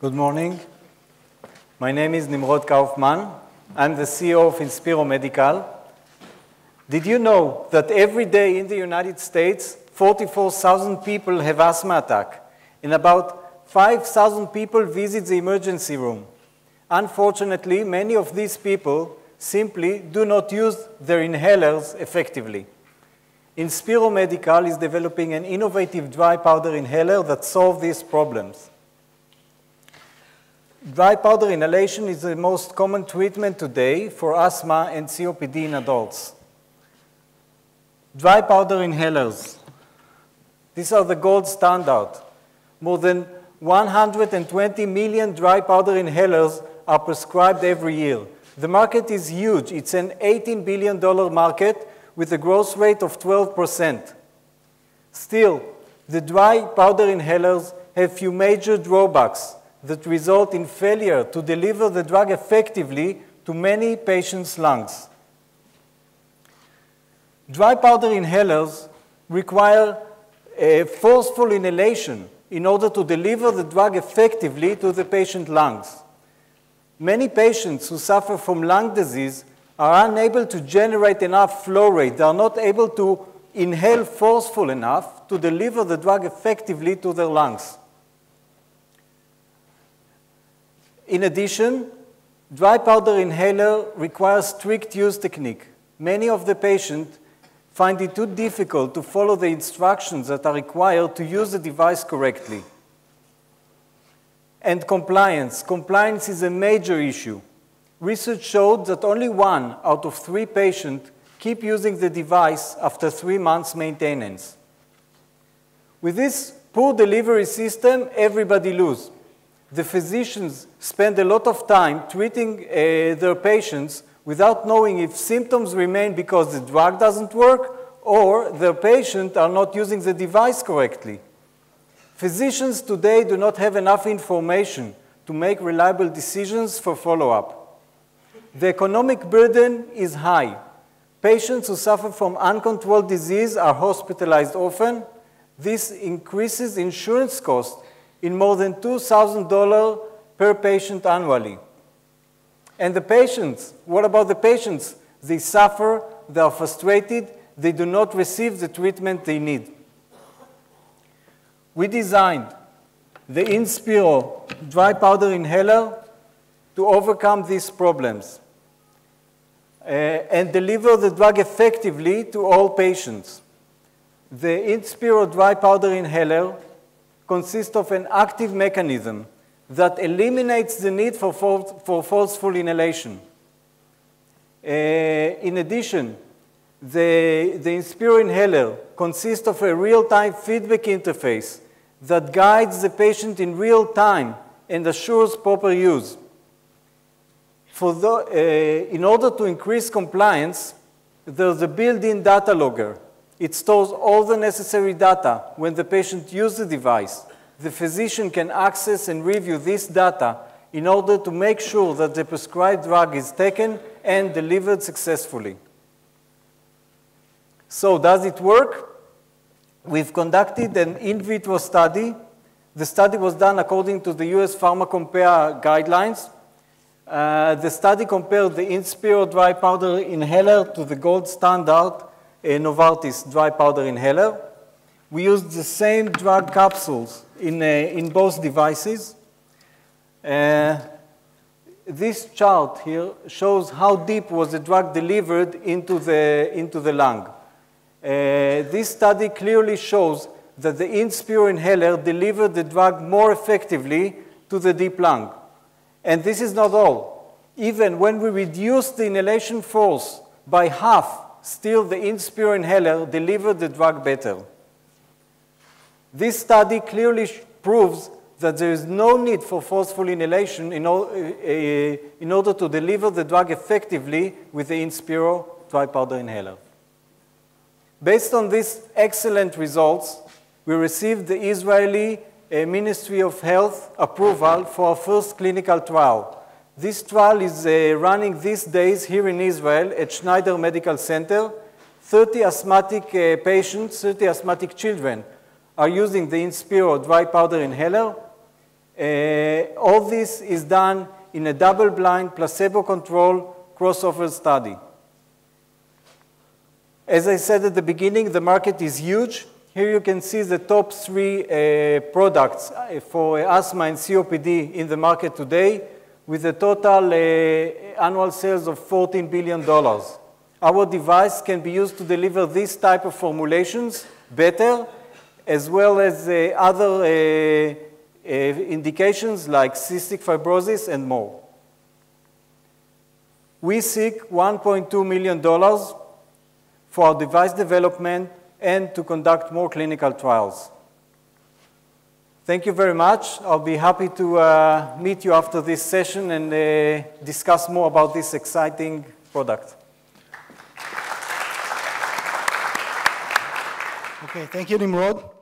Good morning. My name is Nimrod Kaufman. I'm the CEO of Inspiro Medical. Did you know that every day in the United States, 44,000 people have asthma attack, and about 5,000 people visit the emergency room? Unfortunately, many of these people simply do not use their inhalers effectively. Inspiro Medical is developing an innovative dry powder inhaler that solves these problems. Dry powder inhalation is the most common treatment today for asthma and COPD in adults. Dry powder inhalers. These are the gold standard. More than 120 million dry powder inhalers are prescribed every year. The market is huge. It's an $18 billion market with a growth rate of 12%. Still, the dry powder inhalers have few major drawbacks that result in failure to deliver the drug effectively to many patients' lungs. Dry powder inhalers require a forceful inhalation in order to deliver the drug effectively to the patient's lungs. Many patients who suffer from lung disease are unable to generate enough flow rate. They are not able to inhale forceful enough to deliver the drug effectively to their lungs. In addition, dry powder inhaler requires strict use technique. Many of the patients find it too difficult to follow the instructions that are required to use the device correctly. And compliance. Compliance is a major issue. Research showed that only one out of three patients keep using the device after three months maintenance. With this poor delivery system, everybody loses the physicians spend a lot of time treating uh, their patients without knowing if symptoms remain because the drug doesn't work or their patients are not using the device correctly. Physicians today do not have enough information to make reliable decisions for follow-up. The economic burden is high. Patients who suffer from uncontrolled disease are hospitalized often. This increases insurance costs in more than $2,000 per patient annually. And the patients, what about the patients? They suffer, they are frustrated, they do not receive the treatment they need. We designed the Inspiro dry powder inhaler to overcome these problems uh, and deliver the drug effectively to all patients. The Inspiro dry powder inhaler consists of an active mechanism that eliminates the need for, for forceful inhalation. Uh, in addition, the, the Inspiro inhaler consists of a real-time feedback interface that guides the patient in real time and assures proper use. For the, uh, in order to increase compliance, there's a built-in data logger it stores all the necessary data when the patient uses the device. The physician can access and review this data in order to make sure that the prescribed drug is taken and delivered successfully. So does it work? We've conducted an in vitro study. The study was done according to the US Pharmacopeia guidelines. Uh, the study compared the Inspiro dry powder inhaler to the gold standard Novartis dry powder inhaler. We used the same drug capsules in, uh, in both devices. Uh, this chart here shows how deep was the drug delivered into the, into the lung. Uh, this study clearly shows that the Inspiro inhaler delivered the drug more effectively to the deep lung. And this is not all. Even when we reduce the inhalation force by half still the Inspiro inhaler delivered the drug better. This study clearly proves that there is no need for forceful inhalation in, o- uh, in order to deliver the drug effectively with the Inspiro dry powder inhaler. Based on these excellent results, we received the Israeli uh, Ministry of Health approval for our first clinical trial this trial is uh, running these days here in Israel at Schneider Medical Center. 30 asthmatic uh, patients, 30 asthmatic children are using the Inspiro dry powder inhaler. Uh, all this is done in a double-blind, placebo-controlled crossover study. As I said at the beginning, the market is huge. Here you can see the top three uh, products uh, for asthma and COPD in the market today, with a total uh, annual sales of $14 billion. Our device can be used to deliver this type of formulations better, as well as uh, other uh, indications like cystic fibrosis and more. We seek $1.2 million for our device development and to conduct more clinical trials. Thank you very much. I'll be happy to uh, meet you after this session and uh, discuss more about this exciting product. Okay, thank you, Nimrod.